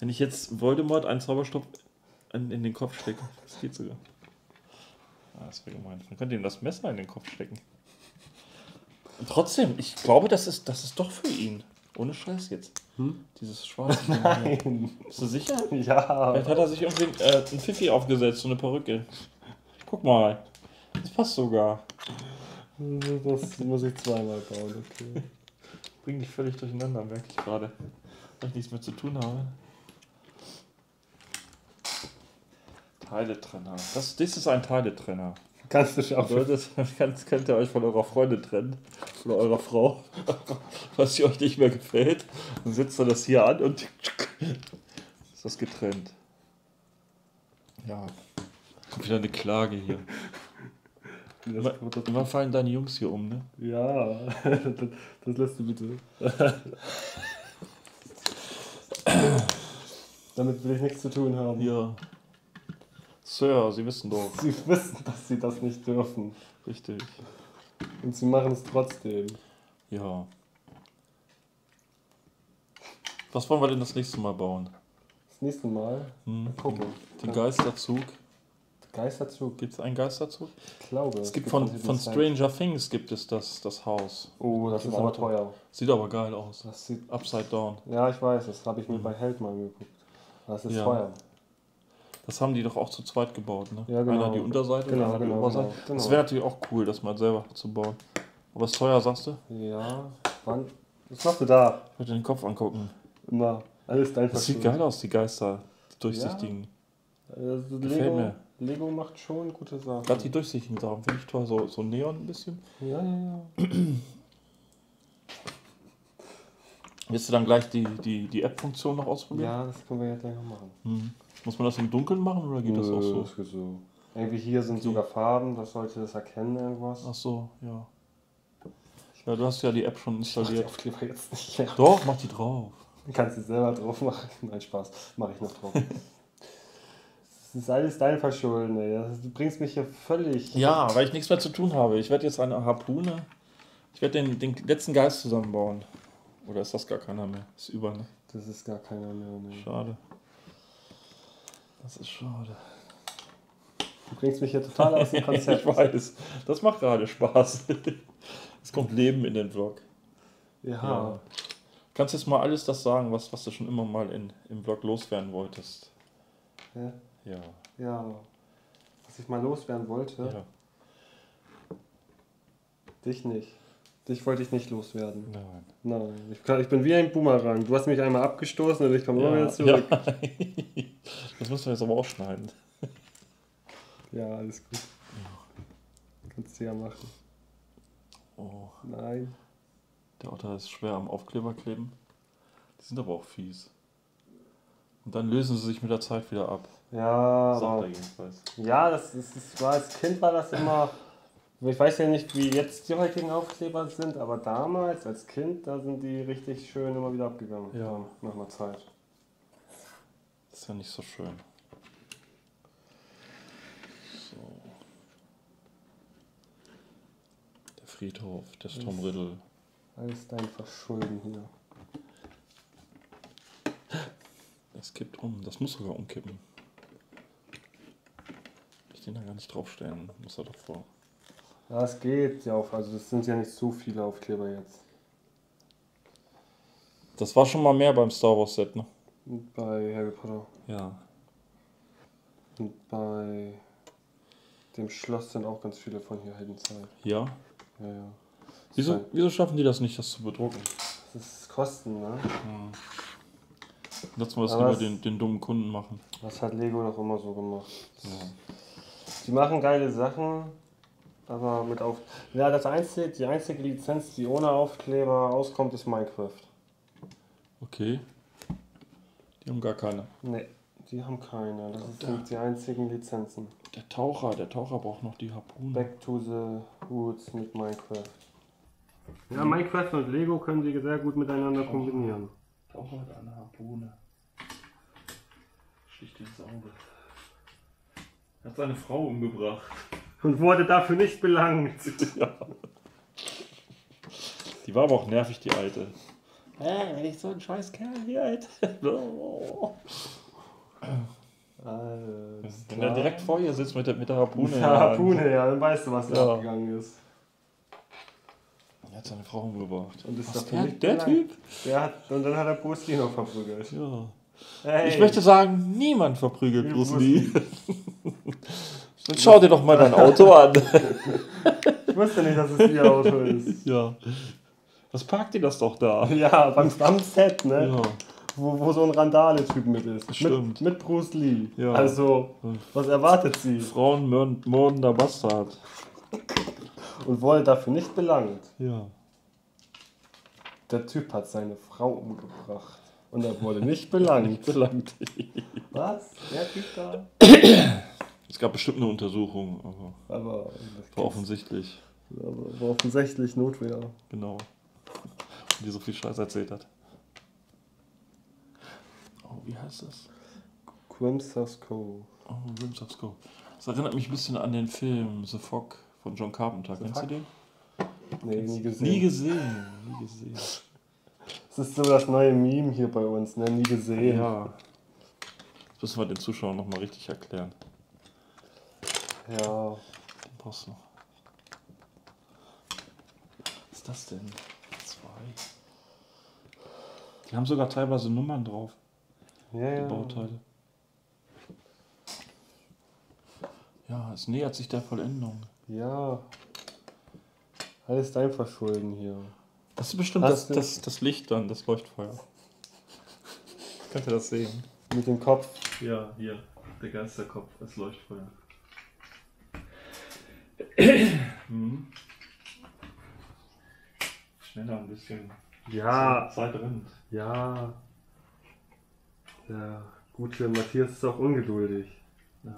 [SPEAKER 1] Wenn ich jetzt Voldemort einen Zauberstab in, in den Kopf stecke, das geht sogar. Ah, das wäre gemein. Man könnte ihm das Messer in den Kopf stecken. Und trotzdem, ich glaube, das ist, das ist doch für ihn. Ohne Scheiß jetzt. Dieses schwarze Ding hier.
[SPEAKER 2] Nein.
[SPEAKER 1] Bist du sicher?
[SPEAKER 2] Ja.
[SPEAKER 1] Vielleicht hat er sich irgendwie äh, ein Pfiffi aufgesetzt, so eine Perücke. Guck mal. Das passt sogar.
[SPEAKER 2] Das muss ich zweimal bauen, okay.
[SPEAKER 1] Bring dich völlig durcheinander, merke ich gerade. Weil ich nichts mehr zu tun habe. Teiletrenner. Das, das ist ein Teiletrenner.
[SPEAKER 2] Kannst du schaffen.
[SPEAKER 1] Bedeutet, könnt, könnt ihr euch von eurer Freundin trennen. Oder eurer Frau. Was sie euch nicht mehr gefällt. Dann setzt ihr das hier an und ist das getrennt. Ja. Kommt wieder eine Klage hier. Immer, immer fallen deine Jungs hier um, ne?
[SPEAKER 2] Ja, das, das lässt du bitte. Damit will ich nichts zu tun haben.
[SPEAKER 1] Ja. Sir, Sie wissen doch.
[SPEAKER 2] Sie wissen, dass sie das nicht dürfen.
[SPEAKER 1] Richtig.
[SPEAKER 2] Und sie machen es trotzdem.
[SPEAKER 1] Ja. Was wollen wir denn das nächste Mal bauen?
[SPEAKER 2] Das nächste Mal.
[SPEAKER 1] Hm.
[SPEAKER 2] Mal gucken.
[SPEAKER 1] Den Geisterzug.
[SPEAKER 2] Geisterzug.
[SPEAKER 1] Gibt es einen Geisterzug?
[SPEAKER 2] Ich glaube.
[SPEAKER 1] Es gibt von,
[SPEAKER 2] diese
[SPEAKER 1] von
[SPEAKER 2] Zeit-
[SPEAKER 1] Stranger Things gibt es das, das Haus.
[SPEAKER 2] Oh, das ist aber teuer.
[SPEAKER 1] Sieht aber geil aus.
[SPEAKER 2] Das sieht.
[SPEAKER 3] Upside Down.
[SPEAKER 2] Ja, ich weiß, das habe ich mir bei Held mal geguckt. Das ist
[SPEAKER 1] Ja.
[SPEAKER 2] teuer.
[SPEAKER 1] Das haben die doch auch zu zweit gebaut, ne?
[SPEAKER 2] Ja, genau.
[SPEAKER 1] Einer die Unterseite,
[SPEAKER 2] Genau,
[SPEAKER 1] einer die
[SPEAKER 2] genau,
[SPEAKER 1] Oberseite.
[SPEAKER 2] genau, genau.
[SPEAKER 1] Das wäre natürlich auch cool, das mal selber zu bauen. Aber ist teuer, sagst du?
[SPEAKER 2] Ja, wann? Was machst du da?
[SPEAKER 1] Ich würde den Kopf angucken.
[SPEAKER 2] Immer. Alles dein
[SPEAKER 1] Das sieht geil aus, die Geister. Die durchsichtigen.
[SPEAKER 2] Also
[SPEAKER 1] Gefällt
[SPEAKER 2] Lego,
[SPEAKER 1] mir.
[SPEAKER 2] Lego macht schon gute Sachen.
[SPEAKER 1] Gerade die durchsichtigen Sachen finde ich toll. So, so Neon ein bisschen.
[SPEAKER 2] Ja, ja, ja.
[SPEAKER 1] Willst du dann gleich die, die, die App-Funktion noch ausprobieren?
[SPEAKER 2] Ja, das können wir jetzt gleich noch machen.
[SPEAKER 1] Hm. Muss man das im Dunkeln machen oder geht das auch so?
[SPEAKER 2] Das geht so. Irgendwie hier sind sogar Farben, das sollte das erkennen, irgendwas.
[SPEAKER 1] Ach so, ja. Ja, du hast ja die App schon
[SPEAKER 2] Mach die
[SPEAKER 1] installiert.
[SPEAKER 2] Aufkleber jetzt nicht mehr.
[SPEAKER 1] Doch, mach die drauf.
[SPEAKER 2] Du kannst sie selber drauf machen. Nein, Spaß. Mache ich noch drauf. Das ist alles dein Verschulden, ey. Du bringst mich hier völlig.
[SPEAKER 1] Ja, weil ich nichts mehr zu tun habe. Ich werde jetzt eine Harpune. Ich werde den, den letzten Geist zusammenbauen. Oder ist das gar keiner mehr? Ist über, ne?
[SPEAKER 2] Das ist gar keiner mehr. Ne.
[SPEAKER 1] Schade. Das ist schade.
[SPEAKER 2] Du bringst mich hier total aus dem Konzept.
[SPEAKER 1] ich weiß. Das macht gerade Spaß. Es kommt Leben in den Vlog.
[SPEAKER 2] Ja.
[SPEAKER 1] Ja. Kannst jetzt mal alles das sagen, was, was du schon immer mal in, im Vlog loswerden wolltest.
[SPEAKER 2] ja.
[SPEAKER 1] Ja.
[SPEAKER 2] Ja. Was ich mal loswerden wollte,
[SPEAKER 1] ja.
[SPEAKER 2] dich nicht. Dich wollte ich nicht loswerden.
[SPEAKER 1] Nein.
[SPEAKER 2] Nein. Ich, kann, ich bin wie ein Boomerang. Du hast mich einmal abgestoßen und ich komme immer wieder zurück.
[SPEAKER 1] Ja. Das müssen wir jetzt aber auch schneiden.
[SPEAKER 2] Ja, alles gut. Kannst du ja machen.
[SPEAKER 1] Oh,
[SPEAKER 2] Nein.
[SPEAKER 1] der Otter ist schwer am Aufkleber kleben. Die sind aber auch fies. Und dann lösen sie sich mit der Zeit wieder ab.
[SPEAKER 2] Ja,
[SPEAKER 1] Sagt er jedenfalls.
[SPEAKER 2] ja, das, ist, das war als Kind war das immer. Ich weiß ja nicht, wie jetzt die heutigen Aufkleber sind, aber damals als Kind, da sind die richtig schön immer wieder abgegangen.
[SPEAKER 1] Ja.
[SPEAKER 2] Nach einer Zeit.
[SPEAKER 1] Das ist ja nicht so schön. So. Der Friedhof des Tom Riddle.
[SPEAKER 2] Alles dein Verschulden hier.
[SPEAKER 1] Das kippt um. Das muss sogar umkippen. Ich den da gar nicht draufstellen. Muss er davor.
[SPEAKER 2] Ja, es geht ja auch. Also, das sind ja nicht so viele Aufkleber jetzt.
[SPEAKER 1] Das war schon mal mehr beim Star Wars Set, ne?
[SPEAKER 2] Und bei Harry Potter.
[SPEAKER 1] Ja.
[SPEAKER 2] Und bei dem Schloss sind auch ganz viele von hier Heldenzeit.
[SPEAKER 1] Ja?
[SPEAKER 2] Ja, ja.
[SPEAKER 1] Wieso, wieso schaffen die das nicht, das zu bedrucken?
[SPEAKER 2] Das ist Kosten, ne?
[SPEAKER 1] Lass mal das
[SPEAKER 2] Aber
[SPEAKER 1] lieber den, den dummen Kunden machen.
[SPEAKER 2] Das hat Lego doch immer so gemacht.
[SPEAKER 1] Ja.
[SPEAKER 2] Die machen geile Sachen, aber mit auf. Ja, das einzige, die einzige Lizenz, die ohne Aufkleber auskommt, ist Minecraft.
[SPEAKER 1] Okay. Die haben gar keine.
[SPEAKER 2] Ne, die haben keine. Das
[SPEAKER 1] da.
[SPEAKER 2] sind die einzigen Lizenzen.
[SPEAKER 1] Der Taucher, der Taucher braucht noch die Harpune.
[SPEAKER 2] Back to the Woods mit Minecraft. Ja, Minecraft und Lego können sie sehr gut miteinander kombinieren.
[SPEAKER 1] Taucher mit einer Harpune. Sticht ins Auge. Er hat seine Frau umgebracht.
[SPEAKER 2] Und wurde dafür nicht belangt.
[SPEAKER 1] Die war aber auch nervig, die alte. Hä, wenn ich so ein scheiß Kerl hier hätte.
[SPEAKER 2] Alles
[SPEAKER 1] Wenn er direkt vor ihr sitzt mit der, mit der Harpune. in der
[SPEAKER 2] Ja. Harpune, ja, dann weißt du, was da
[SPEAKER 1] Ja.
[SPEAKER 2] abgegangen ist.
[SPEAKER 1] Er hat seine Frau umgebracht.
[SPEAKER 2] Und ist
[SPEAKER 1] Was, der, der. Typ?
[SPEAKER 2] Der hat, und dann hat er Bruce Lee noch verprügelt.
[SPEAKER 1] Ja.
[SPEAKER 2] Hey,
[SPEAKER 1] Ich möchte sagen, niemand verprügelt Bruce Lee. Dann schau dir doch mal dein Auto an.
[SPEAKER 2] ich wusste nicht, dass es ihr Auto ist.
[SPEAKER 1] ja. Was parkt ihr das doch da?
[SPEAKER 2] Ja, beim, beim Set, ne?
[SPEAKER 1] Ja.
[SPEAKER 2] Wo, wo so ein Randale-Typ mit ist.
[SPEAKER 1] Stimmt.
[SPEAKER 2] Mit, mit Bruce Lee.
[SPEAKER 1] Ja.
[SPEAKER 2] Also, was erwartet sie?
[SPEAKER 1] Frauen mörd- mordender Bastard.
[SPEAKER 2] Und wurde dafür nicht belangt.
[SPEAKER 1] Ja.
[SPEAKER 2] Der Typ hat seine Frau umgebracht. Und er wurde nicht belangt.
[SPEAKER 1] Belangt.
[SPEAKER 2] Was? Der Typ da?
[SPEAKER 1] Es gab bestimmt eine Untersuchung, aber
[SPEAKER 2] Aber,
[SPEAKER 1] war offensichtlich.
[SPEAKER 2] aber war offensichtlich Notwehr.
[SPEAKER 1] Genau. Und die so viel Scheiß erzählt hat. Oh, wie heißt das?
[SPEAKER 2] Crimsas Cove.
[SPEAKER 1] Oh, Rims of Scope. Das erinnert mich ein bisschen an den Film The Fog von John Carpenter. Kennst du
[SPEAKER 2] Fog?
[SPEAKER 1] den?
[SPEAKER 2] Nee, nie gesehen.
[SPEAKER 1] Nie gesehen. Nie gesehen.
[SPEAKER 2] Das ist so das neue Meme hier bei uns, ne? Nie gesehen.
[SPEAKER 1] Ja. Das müssen wir den Zuschauern nochmal richtig erklären.
[SPEAKER 2] Ja.
[SPEAKER 1] Den brauchst du noch. Was ist das denn? Zwei. Die haben sogar teilweise Nummern drauf,
[SPEAKER 2] Ja,
[SPEAKER 1] die
[SPEAKER 2] ja.
[SPEAKER 1] Bauteile. Ja, es nähert sich der Vollendung.
[SPEAKER 2] Ja. Alles dein Verschulden hier.
[SPEAKER 1] Das ist bestimmt das, das, das Licht dann, das Leuchtfeuer. Könnt ihr das sehen?
[SPEAKER 2] Mit dem Kopf.
[SPEAKER 1] Ja, hier. Der Geisterkopf, das Leuchtfeuer. Mhm. Schneller ein bisschen.
[SPEAKER 2] Ja.
[SPEAKER 1] Zeit rennt.
[SPEAKER 2] Ja. Der gute Matthias ist auch ungeduldig.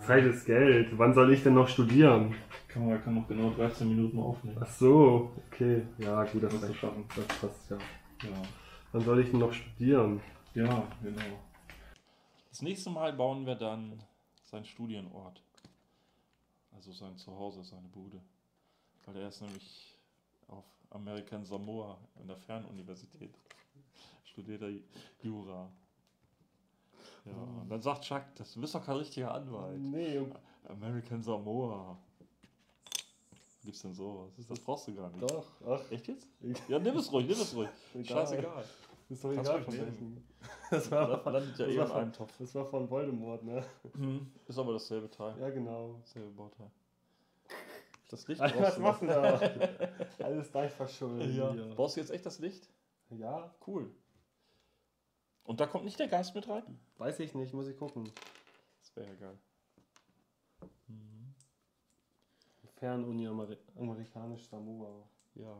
[SPEAKER 2] Zeit ist Geld. Wann soll ich denn noch studieren?
[SPEAKER 1] Kann man kann noch genau 13 Minuten aufnehmen.
[SPEAKER 2] Ach so, okay. Ja, gut, das reicht.
[SPEAKER 1] schaffen.
[SPEAKER 2] Das passt ja.
[SPEAKER 1] Ja.
[SPEAKER 2] Wann soll ich denn noch studieren?
[SPEAKER 1] ja, genau. Das nächste Mal bauen wir dann seinen Studienort. Also sein Zuhause, seine Bude. Weil er ist nämlich auf American Samoa in der Fernuniversität. Studiert er Jura. Ja, und dann sagt Chuck, das du bist doch kein richtiger Anwalt.
[SPEAKER 2] Nee,
[SPEAKER 1] American Samoa. Gibt's denn sowas? Das brauchst du gar nicht.
[SPEAKER 2] doch. Ach,
[SPEAKER 1] Echt jetzt? Ja, nimm es ruhig, nimm es ruhig.
[SPEAKER 2] Egal.
[SPEAKER 1] Scheißegal.
[SPEAKER 2] Ist doch egal von welchem. Das war,
[SPEAKER 1] Das landet ja
[SPEAKER 2] das
[SPEAKER 1] eh
[SPEAKER 2] war
[SPEAKER 1] in
[SPEAKER 2] von-
[SPEAKER 1] einem Topf.
[SPEAKER 2] Das war von Voldemort, ne?
[SPEAKER 1] Hm, Ist aber dasselbe Teil.
[SPEAKER 2] Ja, genau.
[SPEAKER 1] Dasselbe Bauteil. Das Licht
[SPEAKER 2] Alter,
[SPEAKER 1] brauchst
[SPEAKER 2] was
[SPEAKER 1] du
[SPEAKER 2] machst du da? Alles dein Verschulden.
[SPEAKER 1] Ja.
[SPEAKER 2] hier.
[SPEAKER 1] Brauchst du jetzt echt das Licht?
[SPEAKER 2] ja,
[SPEAKER 1] Cool. Und da kommt nicht der Geist mit rein?
[SPEAKER 2] weiß ich nicht, muss ich gucken.
[SPEAKER 1] Das wäre ja geil. Mhm.
[SPEAKER 2] Fernuni Ameri amerikanisch Samoa.
[SPEAKER 1] Ja.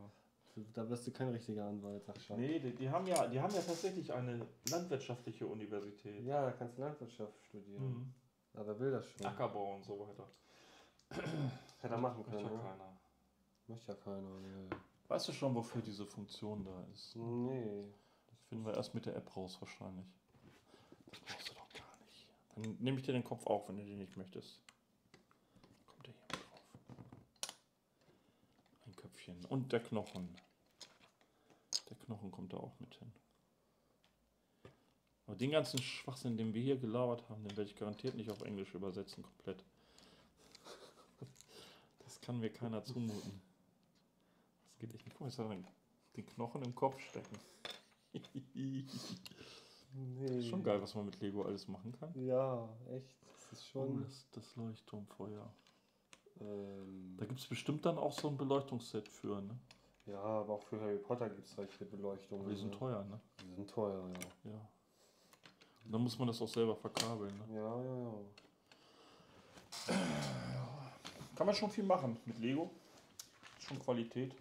[SPEAKER 2] Da wirst du kein richtiger Anwalt, sag schon.
[SPEAKER 1] Nee, die, die, haben ja, die haben ja tatsächlich eine landwirtschaftliche Universität.
[SPEAKER 2] Ja, da kannst du Landwirtschaft studieren.
[SPEAKER 1] Mhm.
[SPEAKER 2] Aber wer will das schon?
[SPEAKER 1] Ackerbau und so weiter.
[SPEAKER 2] Hätte er machen
[SPEAKER 1] Möchte
[SPEAKER 2] können,
[SPEAKER 1] ja
[SPEAKER 2] ne?
[SPEAKER 1] keiner.
[SPEAKER 2] Möchte ja keiner, nee.
[SPEAKER 1] Weißt du schon, wofür diese Funktion da ist?
[SPEAKER 2] Nee.
[SPEAKER 1] Das finden wir erst mit der App raus wahrscheinlich. Das brauchst du doch gar nicht. Dann nehme ich dir den Kopf auf, wenn du den nicht möchtest. Kommt der hier mit drauf. Ein Köpfchen. Und der Knochen. Der Knochen kommt da auch mit hin. Aber den ganzen Schwachsinn, den wir hier gelabert haben, den werde ich garantiert nicht auf Englisch übersetzen, komplett. Das kann mir keiner zumuten. Das geht echt nicht. Guck mal, ich soll den- den Knochen im Kopf stecken.
[SPEAKER 2] Nee.
[SPEAKER 1] Ist schon geil, was man mit Lego alles machen kann.
[SPEAKER 2] Ja, echt. Das ist
[SPEAKER 1] Oh,
[SPEAKER 2] schon.
[SPEAKER 1] das, das Leuchtturmfeuer.
[SPEAKER 2] Ähm,
[SPEAKER 1] Da gibt es bestimmt dann auch so ein Beleuchtungsset für, ne?
[SPEAKER 2] ja, aber auch für Harry Potter gibt es solche Beleuchtungen.
[SPEAKER 1] Aber die sind
[SPEAKER 2] ne?
[SPEAKER 1] teuer, ne?
[SPEAKER 2] Die sind teuer, ja.
[SPEAKER 1] Ja. Und dann muss man das auch selber verkabeln, ne?
[SPEAKER 2] Ja, ja, ja.
[SPEAKER 1] Kann man schon viel machen mit Lego. Ist schon Qualität.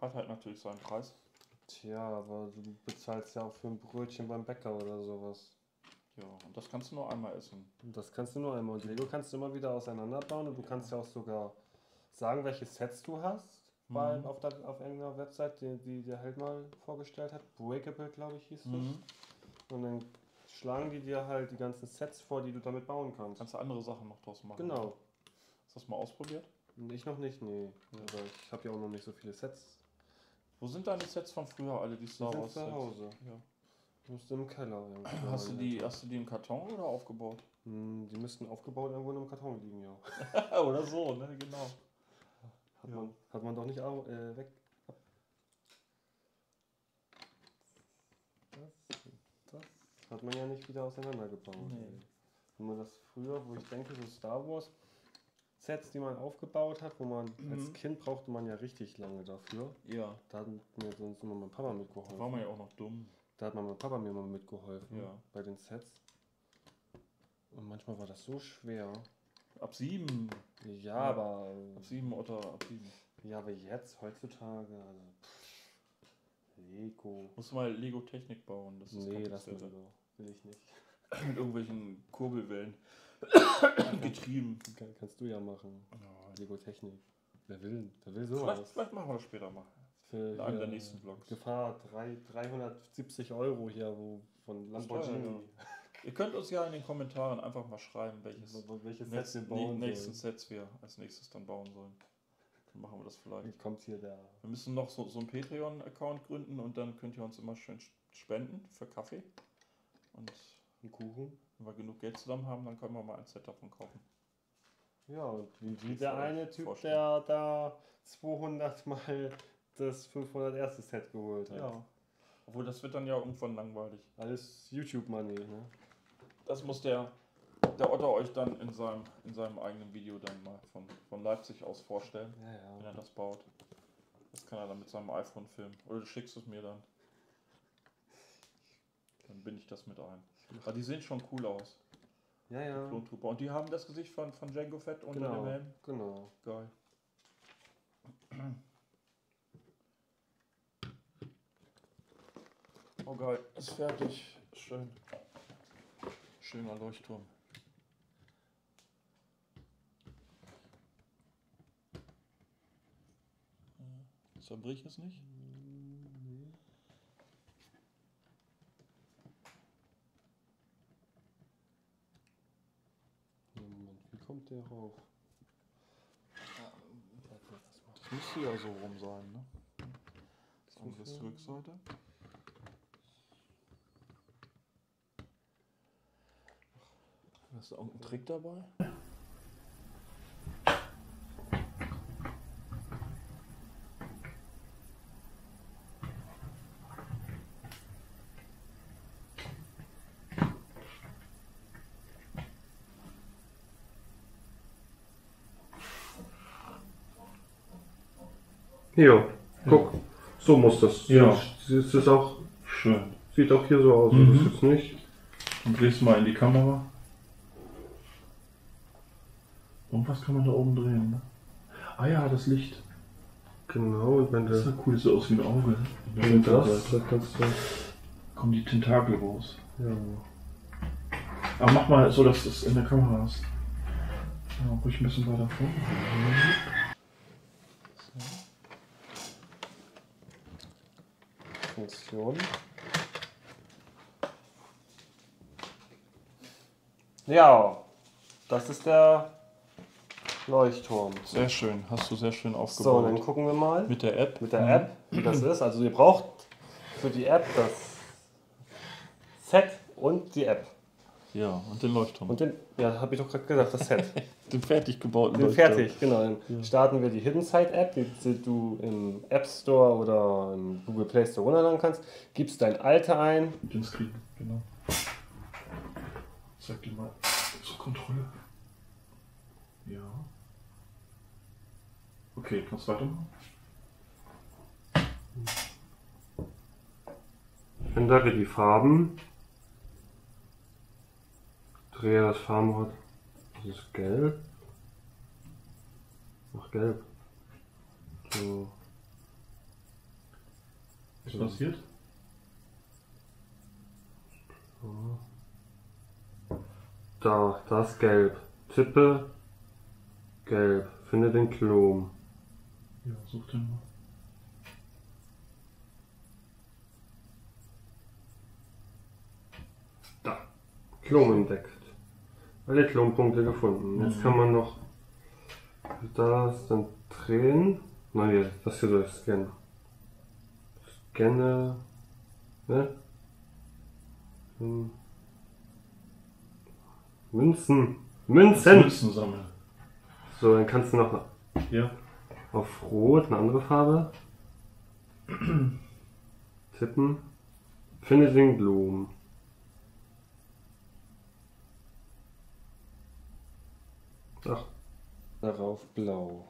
[SPEAKER 1] Hat halt natürlich seinen Preis.
[SPEAKER 2] Tja, aber du bezahlst ja auch für ein Brötchen beim Bäcker oder sowas.
[SPEAKER 1] Ja, und das kannst du nur einmal essen.
[SPEAKER 2] Und das kannst du nur einmal. Und Lego kannst du immer wieder auseinanderbauen und du kannst ja auch sogar sagen, welche Sets du hast. Bei,
[SPEAKER 1] Mhm.
[SPEAKER 2] auf, der, auf irgendeiner Website, die, die der Held mal vorgestellt hat. Breakable, glaube ich, hieß das.
[SPEAKER 1] Mhm.
[SPEAKER 2] Und dann schlagen die dir halt die ganzen Sets vor, die du damit bauen kannst.
[SPEAKER 1] Kannst du andere Sachen noch draus machen.
[SPEAKER 2] Genau.
[SPEAKER 1] Hast du das mal ausprobiert?
[SPEAKER 2] Ich noch nicht, nee. Aber ich habe ja auch noch nicht so viele Sets.
[SPEAKER 1] Wo sind deine Sets von früher alle, die Star
[SPEAKER 2] sind
[SPEAKER 1] Wars
[SPEAKER 2] zu? Hause.
[SPEAKER 1] Ja.
[SPEAKER 2] Müsste im Keller. irgendwie
[SPEAKER 1] Hast du, die, hast du die im Karton oder aufgebaut?
[SPEAKER 2] Hm, Die müssten aufgebaut irgendwo in einem Karton liegen, ja.
[SPEAKER 1] oder so, ne, genau.
[SPEAKER 2] Hat,
[SPEAKER 1] Ja.
[SPEAKER 2] man, hat man doch nicht au äh, weg. Das, das hat man ja nicht wieder auseinandergebaut.
[SPEAKER 1] Nee.
[SPEAKER 2] Wenn man das früher, wo ich denke, so Star Wars Sets, die man aufgebaut hat, wo man als
[SPEAKER 1] Mhm.
[SPEAKER 2] Kind brauchte man ja richtig lange dafür.
[SPEAKER 1] Ja,
[SPEAKER 2] Da hat mir sonst immer mein Papa
[SPEAKER 1] da
[SPEAKER 2] mitgeholfen.
[SPEAKER 1] war man ja auch noch dumm.
[SPEAKER 2] Da hat mein Papa mir mal mitgeholfen
[SPEAKER 1] Ja.
[SPEAKER 2] bei den Sets. Und manchmal war das so schwer.
[SPEAKER 1] Ab sieben.
[SPEAKER 2] Ja,
[SPEAKER 1] Ja.
[SPEAKER 2] aber
[SPEAKER 1] Ab sieben oder ab sieben.
[SPEAKER 2] ja, aber jetzt heutzutage, also, pff, Lego.
[SPEAKER 1] Musst du mal Lego Technik bauen. Das ist
[SPEAKER 2] Nee, das will, will ich nicht.
[SPEAKER 1] Mit irgendwelchen Kurbelwellen. Getrieben.
[SPEAKER 2] Kann, kannst du ja machen.
[SPEAKER 1] Ja,
[SPEAKER 2] Lego Technik. Wer will, wer will
[SPEAKER 1] Vielleicht,
[SPEAKER 2] sowas?
[SPEAKER 1] vielleicht machen wir das später mal.
[SPEAKER 2] Für
[SPEAKER 1] in einem der
[SPEAKER 2] hier
[SPEAKER 1] nächsten Vlogs.
[SPEAKER 2] Gefahr drei, 370 Euro hier wo von Lamborghini.
[SPEAKER 1] Ihr könnt uns ja in den Kommentaren einfach mal schreiben, welches
[SPEAKER 2] Welches Set
[SPEAKER 1] nächsten,
[SPEAKER 2] wir
[SPEAKER 1] nächsten
[SPEAKER 2] sollen.
[SPEAKER 1] Sets wir als nächstes dann bauen sollen. Dann machen wir das vielleicht.
[SPEAKER 2] Wie kommt hier der
[SPEAKER 1] Wir müssen noch so, so einen Patreon-Account gründen und dann könnt ihr uns immer schön spenden für Kaffee. Und
[SPEAKER 2] Kuchen?
[SPEAKER 1] wenn wir genug Geld zusammen haben, dann können wir mal ein Set davon kaufen.
[SPEAKER 2] Ja, und wie, wie der eine Typ,
[SPEAKER 1] vorstellen.
[SPEAKER 2] der da 200 mal das 500 erste Set geholt hat.
[SPEAKER 1] Ja. Obwohl das wird dann ja irgendwann langweilig.
[SPEAKER 2] Alles YouTube-Money, ne?
[SPEAKER 1] Das muss der, der Otto euch dann in seinem, in seinem eigenen Video dann mal von, von Leipzig aus vorstellen,
[SPEAKER 2] Ja,
[SPEAKER 1] wenn
[SPEAKER 2] ja.
[SPEAKER 1] er das baut. Das kann er dann mit seinem iPhone filmen. Oder du schickst es mir dann. Dann bin ich das mit ein. Aber die sehen schon cool aus.
[SPEAKER 2] Ja, ja.
[SPEAKER 1] Trooper. Und die haben das Gesicht von, von Django Fett unter
[SPEAKER 2] Genau,
[SPEAKER 1] dem Helm.
[SPEAKER 2] genau.
[SPEAKER 1] Geil. Oh geil, ist fertig. Schön. Schöner Leuchtturm. Zerbrich es nicht?
[SPEAKER 2] Moment, wie kommt der rauf?
[SPEAKER 1] Das müsste ja so rum sein, ne? Ist die Rückseite. Hast du irgendeinen Trick dabei?
[SPEAKER 2] Hier, guck. So muss das.
[SPEAKER 1] Ja.
[SPEAKER 2] Es ist auch,
[SPEAKER 1] Schön.
[SPEAKER 2] sieht auch hier so aus.
[SPEAKER 1] Mhm.
[SPEAKER 2] Das ist jetzt nicht.
[SPEAKER 1] Und drehst mal in die Kamera. Irgendwas kann man da oben drehen, ne? Ah ja, das Licht.
[SPEAKER 2] Genau, und wenn
[SPEAKER 1] Das
[SPEAKER 2] du.
[SPEAKER 1] sieht cool so aus wie ein Auge.
[SPEAKER 2] Wenn das, da kannst du.
[SPEAKER 1] kommen die Tentakel raus.
[SPEAKER 2] Ja.
[SPEAKER 1] Aber mach mal so, dass du es in der Kamera hast. Ja, ruhig ein bisschen weiter vor.
[SPEAKER 2] Funktion. Ja, das ist der Leuchtturm.
[SPEAKER 1] Sehr schön, hast du sehr schön
[SPEAKER 2] So,
[SPEAKER 1] aufgebaut.
[SPEAKER 2] dann gucken wir mal
[SPEAKER 1] Mit der App.
[SPEAKER 2] mit der App, wie das ist. Also ihr braucht für die App das Set und die App.
[SPEAKER 1] Ja, und den Leuchtturm.
[SPEAKER 2] Und den, ja, habe ich doch gerade gesagt, das Set.
[SPEAKER 1] den fertig gebauten
[SPEAKER 2] Den
[SPEAKER 1] Leuchtturm.
[SPEAKER 2] fertig, genau. Dann starten wir die Hidden Side App, die, die du im App Store oder im Google Play Store runterladen kannst. Gibst dein Alter ein.
[SPEAKER 1] Den Screen, genau. Zeig dir mal zur Kontrolle. Ja. Okay, kannst du weitermachen?
[SPEAKER 2] Ändere die Farben. Drehe das Farbenrad. Das ist gelb. Ach, gelb. So.
[SPEAKER 1] Was passiert?
[SPEAKER 2] Da, das ist gelb. Tippe. Gelb. Finde den Klon.
[SPEAKER 1] Ja, such den mal.
[SPEAKER 2] Klon entdeckt. Alle Klonpunkte gefunden. Jetzt kann man noch Da ist dann drin. Nein, hier, das hier soll ich scannen. Scanne. Ne? Hm. Münzen. Münzen!
[SPEAKER 1] Münzen sammeln.
[SPEAKER 2] So, dann kannst du noch
[SPEAKER 1] Hier.
[SPEAKER 2] Auf Rot eine andere Farbe tippen. Finishing Bloom. Ach. Darauf blau.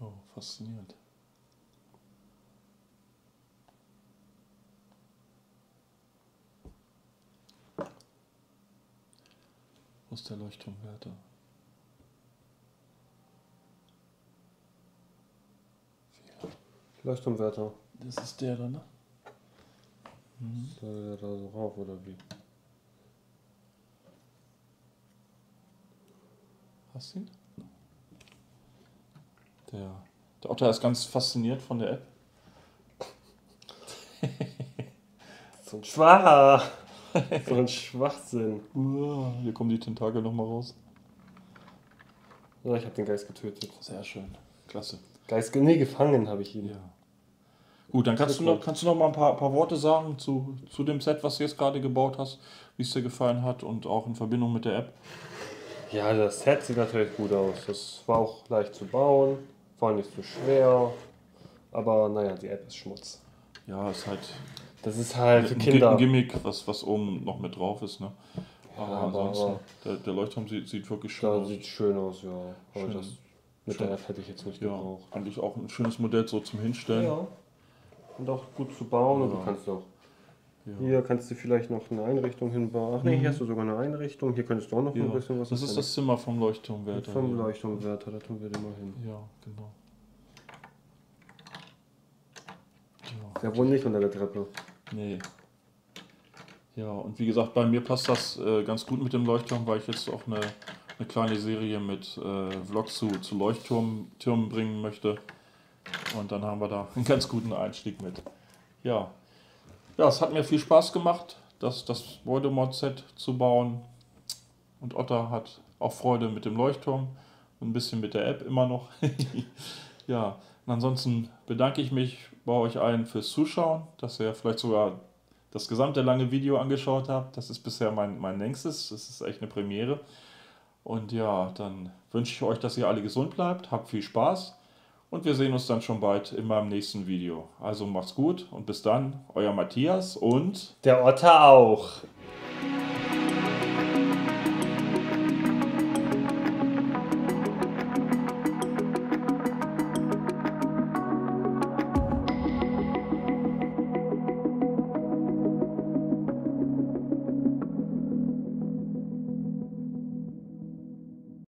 [SPEAKER 1] Oh, faszinierend. Ist der Leuchtturmwärter?
[SPEAKER 2] Leuchtturmwärter.
[SPEAKER 1] Das ist der da, ne?
[SPEAKER 2] Soll der da so rauf oder wie?
[SPEAKER 1] Hast du ihn? Der, der Otter ist ganz fasziniert von der App.
[SPEAKER 2] So ein Schwach. so ein Schwachsinn.
[SPEAKER 1] Hier kommen die Tentakel nochmal raus.
[SPEAKER 2] Ja, ich habe den Geist getötet.
[SPEAKER 1] Sehr schön. Klasse.
[SPEAKER 2] Geist, ge- nee, gefangen habe ich ihn.
[SPEAKER 1] Ja. Gut, dann kannst du noch, kannst du noch mal ein paar, paar Worte sagen zu, zu dem Set, was du jetzt gerade gebaut hast, wie es dir gefallen hat und auch in Verbindung mit der App.
[SPEAKER 2] Ja, das Set sieht natürlich gut aus. Das war auch leicht zu bauen, war nicht so schwer. Aber naja, die App ist Schmutz.
[SPEAKER 1] Ja, ist halt
[SPEAKER 2] Das ist halt für
[SPEAKER 1] ein,
[SPEAKER 2] Kinder.
[SPEAKER 1] ein Gimmick, was, was oben noch mit drauf ist. Ne? Aber
[SPEAKER 2] Ja, aber-
[SPEAKER 1] ansonsten, der, der Leuchtturm sieht, sieht wirklich schön
[SPEAKER 2] Da
[SPEAKER 1] aus.
[SPEAKER 2] sieht schön aus, ja. Aber
[SPEAKER 1] Schön.
[SPEAKER 2] das mit
[SPEAKER 1] Schön.
[SPEAKER 2] der App hätte ich jetzt nicht
[SPEAKER 1] Ja,
[SPEAKER 2] gebraucht.
[SPEAKER 1] eigentlich auch ein schönes Modell so zum Hinstellen.
[SPEAKER 2] Ja. Und auch gut zu bauen und
[SPEAKER 1] Ja.
[SPEAKER 2] du kannst auch.
[SPEAKER 1] Ja.
[SPEAKER 2] Hier kannst du vielleicht noch eine Einrichtung hinbauen. Ach nee, hier hast du sogar eine Einrichtung. Hier könntest du auch noch
[SPEAKER 1] Ja,
[SPEAKER 2] ein bisschen was
[SPEAKER 1] das ist das Zimmer vom Leuchtturmwärter.
[SPEAKER 2] vom
[SPEAKER 1] ja.
[SPEAKER 2] Leuchtturmwärter, da tun wir den mal hin.
[SPEAKER 1] Ja, genau. Ja.
[SPEAKER 2] Der wohnt nicht unter der Treppe.
[SPEAKER 1] Nee. Ja, und wie gesagt, bei mir passt das äh, ganz gut mit dem Leuchtturm, weil ich jetzt auch eine, eine kleine Serie mit äh, Vlogs zu, zu Leuchttürmen bringen möchte. Und dann haben wir da einen ganz guten Einstieg mit. Ja. Ja, es hat mir viel Spaß gemacht, das, das Voldemort-Set zu bauen. Und Otter hat auch Freude mit dem Leuchtturm und ein bisschen mit der App immer noch. ja, und ansonsten bedanke ich mich bei euch allen fürs Zuschauen, dass ihr vielleicht sogar das gesamte lange Video angeschaut habt. Das ist bisher mein, mein längstes. Das ist echt eine Premiere. Und ja, dann wünsche ich euch, dass ihr alle gesund bleibt, habt viel Spaß und wir sehen uns dann schon bald in meinem nächsten Video. Also macht's gut und bis dann, euer Matthias und
[SPEAKER 2] Der Otter auch.